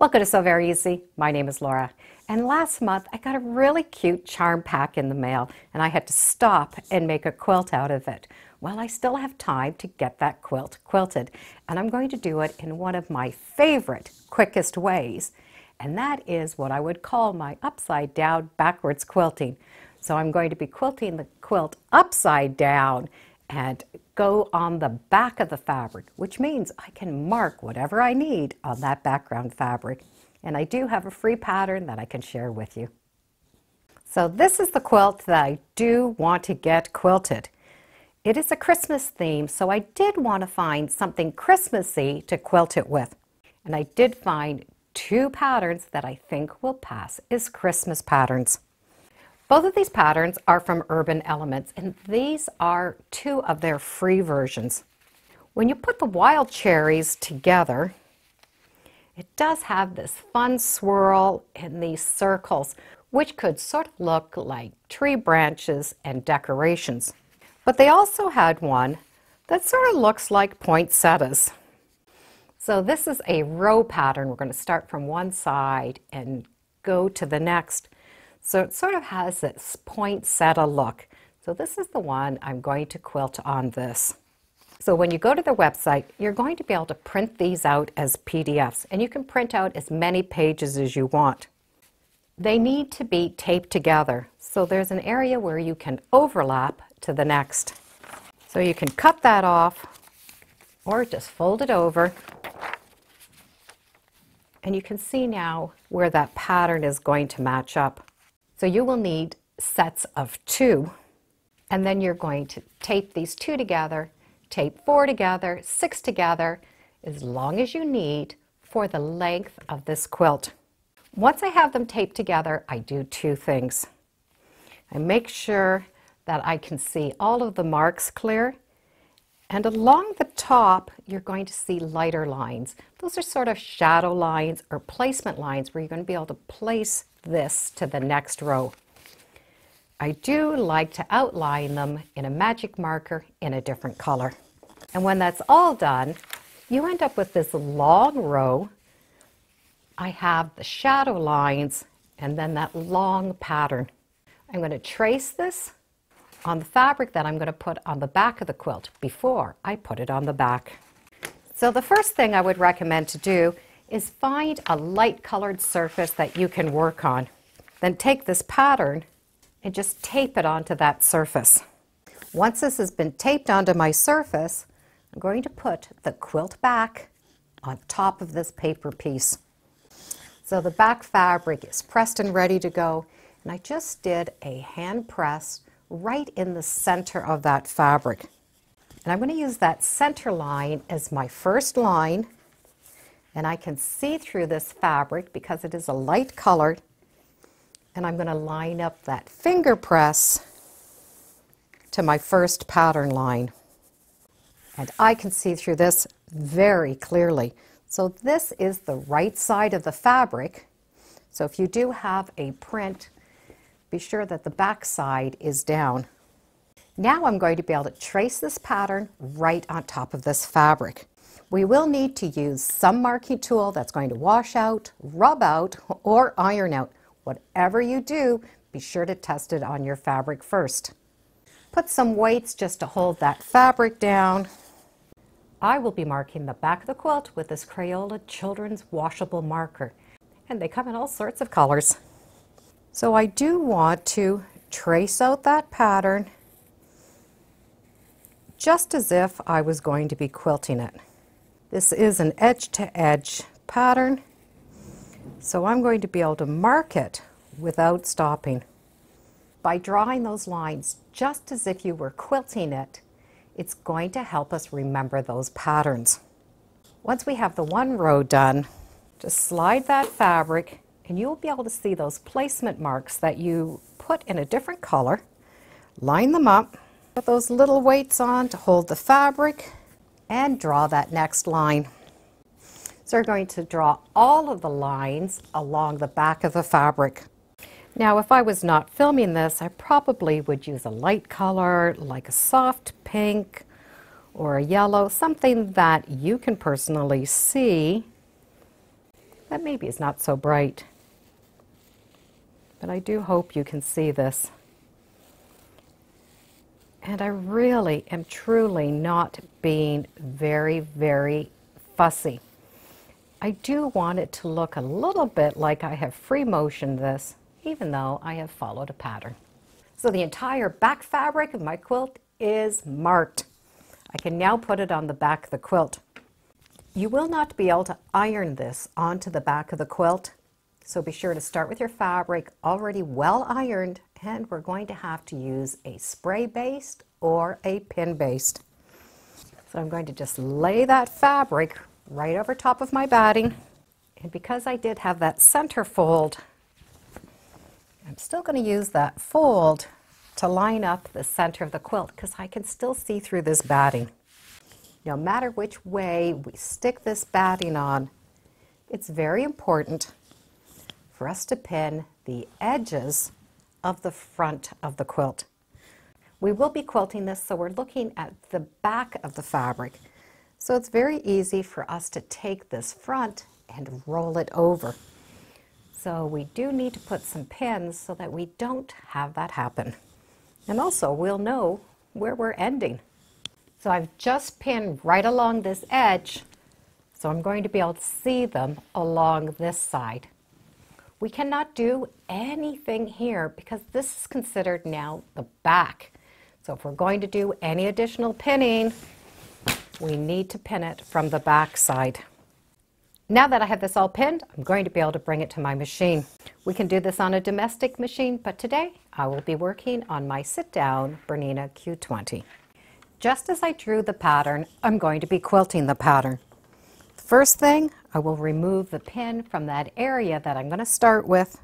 Welcome to Sew Very Easy. My name is Laura. And last month I got a really cute charm pack in the mail and I had to stop and make a quilt out of it. Well, I still have time to get that quilt quilted and I'm going to do it in one of my favorite, quickest ways. And that is what I would call my upside down backwards quilting. So I'm going to be quilting the quilt upside down and go on the back of the fabric, which means I can mark whatever I need on that background fabric. And I do have a free pattern that I can share with you. So this is the quilt that I do want to get quilted. It is a Christmas theme, so I did want to find something Christmassy to quilt it with. And I did find two patterns that I think will pass as Christmas patterns. Both of these patterns are from Urban Elementz, and these are two of their free versions. When you put the wild cherries together, it does have this fun swirl in these circles, which could sort of look like tree branches and decorations. But they also had one that sort of looks like poinsettias. So this is a row pattern. We're going to start from one side and go to the next. So it sort of has this poinsettia look. So this is the one I'm going to quilt on this. So when you go to their website, you're going to be able to print these out as PDFs, and you can print out as many pages as you want. They need to be taped together, so there's an area where you can overlap to the next. So you can cut that off, or just fold it over, and you can see now where that pattern is going to match up. So you will need sets of two, and then you're going to tape these two together, tape four together, six together, as long as you need for the length of this quilt. Once I have them taped together, I do two things. I make sure that I can see all of the marks clear. And along the top, you're going to see lighter lines. Those are sort of shadow lines or placement lines where you're going to be able to place this to the next row. I do like to outline them in a magic marker in a different color. And when that's all done, you end up with this long row. I have the shadow lines and then that long pattern. I'm going to trace this on the fabric that I'm going to put on the back of the quilt before I put it on the back. So the first thing I would recommend to do is find a light colored surface that you can work on. Then take this pattern and just tape it onto that surface. Once this has been taped onto my surface, I'm going to put the quilt back on top of this paper piece. So the back fabric is pressed and ready to go, and I just did a hand press right in the center of that fabric. And I'm going to use that center line as my first line and I can see through this fabric because it is a light color. and I'm going to line up that finger press to my first pattern line. And I can see through this very clearly. So this is the right side of the fabric. So if you do have a print, be sure that the back side is down. Now I'm going to be able to trace this pattern right on top of this fabric. We will need to use some marking tool that's going to wash out, rub out, or iron out. Whatever you do, be sure to test it on your fabric first. Put some weights just to hold that fabric down. I will be marking the back of the quilt with this Crayola Children's Washable Marker. And they come in all sorts of colors. So I do want to trace out that pattern just as if I was going to be quilting it. This is an edge-to-edge -edge pattern, so I'm going to be able to mark it without stopping. By drawing those lines just as if you were quilting it, it's going to help us remember those patterns. Once we have the one row done, just slide that fabric and you'll be able to see those placement marks that you put in a different color. Line them up, put those little weights on to hold the fabric, and draw that next line. So we're going to draw all of the lines along the back of the fabric. Now if I was not filming this, I probably would use a light color like a soft pink or a yellow, something that you can personally see. That maybe is not so bright. But I do hope you can see this. And I really am truly not being very, very fussy. I do want it to look a little bit like I have free motioned this, even though I have followed a pattern. So the entire back fabric of my quilt is marked. I can now put it on the back of the quilt. You will not be able to iron this onto the back of the quilt, so be sure to start with your fabric already well ironed and we're going to have to use a spray baste or a pin baste. So I'm going to just lay that fabric right over top of my batting. And because I did have that center fold, I'm still going to use that fold to line up the center of the quilt because I can still see through this batting. No matter which way we stick this batting on, it's very important for us to pin the edges of the front of the quilt. We will be quilting this, so we're looking at the back of the fabric. So it's very easy for us to take this front and roll it over. So we do need to put some pins so that we don't have that happen. And also we'll know where we're ending. So I've just pinned right along this edge, so I'm going to be able to see them along this side. We cannot do anything here because this is considered now the back. So if we're going to do any additional pinning, we need to pin it from the back side. Now that I have this all pinned, I'm going to be able to bring it to my machine. We can do this on a domestic machine, but today I will be working on my sit-down Bernina Q20. Just as I drew the pattern, I'm going to be quilting the pattern. First thing, I will remove the pin from that area that I'm going to start with.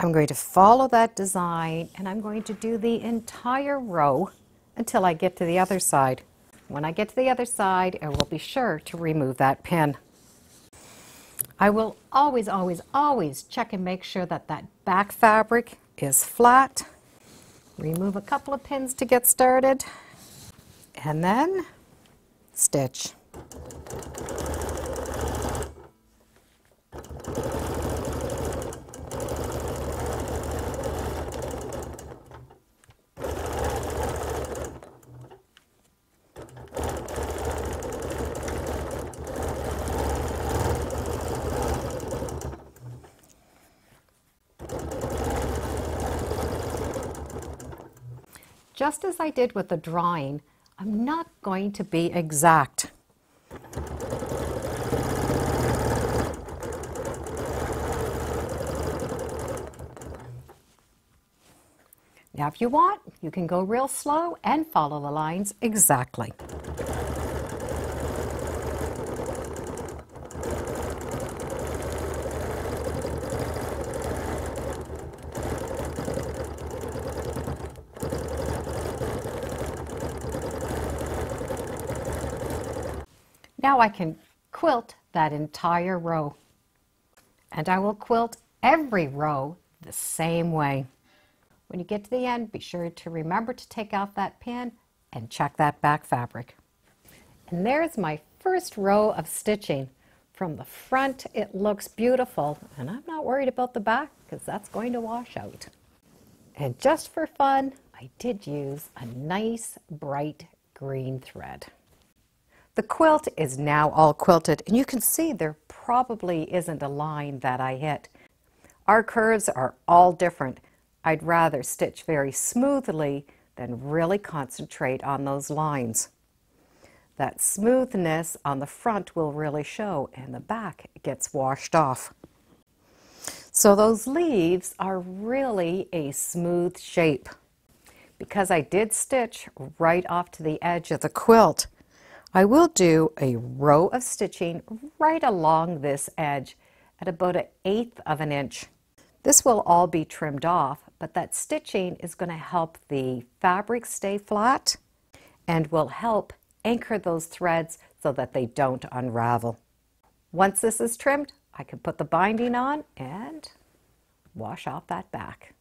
I'm going to follow that design and I'm going to do the entire row until I get to the other side. When I get to the other side, I will be sure to remove that pin. I will always, always, always check and make sure that that back fabric is flat. Remove a couple of pins to get started and then stitch. Just as I did with the drawing, I'm not going to be exact. Now if you want, you can go real slow and follow the lines exactly. Now I can quilt that entire row. And I will quilt every row the same way. When you get to the end, be sure to remember to take out that pin and check that back fabric. And there's my first row of stitching. From the front, it looks beautiful, and I'm not worried about the back because that's going to wash out. And just for fun, I did use a nice bright green thread. The quilt is now all quilted and you can see there probably isn't a line that I hit. Our curves are all different. I'd rather stitch very smoothly than really concentrate on those lines. That smoothness on the front will really show and the back gets washed off. So those leaves are really a smooth shape. Because I did stitch right off to the edge of the quilt, I will do a row of stitching right along this edge at about an eighth of an inch. This will all be trimmed off, but that stitching is going to help the fabric stay flat and will help anchor those threads so that they don't unravel. Once this is trimmed, I can put the binding on and wash off that back.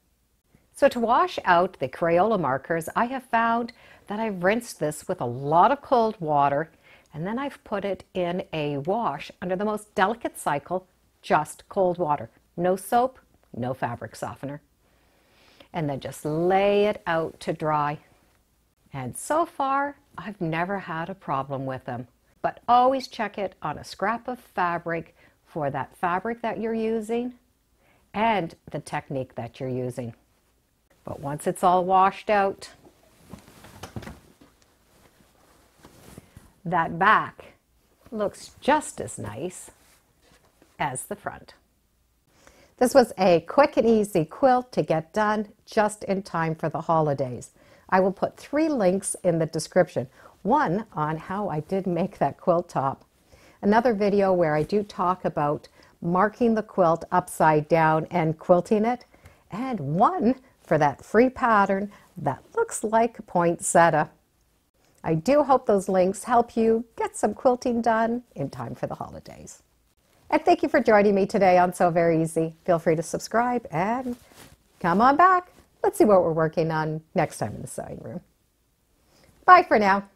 So to wash out the Crayola markers, I have found that I've rinsed this with a lot of cold water and then I've put it in a wash under the most delicate cycle just cold water. No soap, no fabric softener. And then just lay it out to dry. And so far, I've never had a problem with them. But always check it on a scrap of fabric for that fabric that you're using and the technique that you're using. But once it's all washed out, that back looks just as nice as the front. This was a quick and easy quilt to get done just in time for the holidays. I will put three links in the description. One on how I did make that quilt top. Another video where I do talk about marking the quilt upside down and quilting it. And one for that free pattern that looks like a poinsettia. I do hope those links help you get some quilting done in time for the holidays. And thank you for joining me today on Sew Very Easy. Feel free to subscribe and come on back. Let's see what we're working on next time in the sewing room. Bye for now.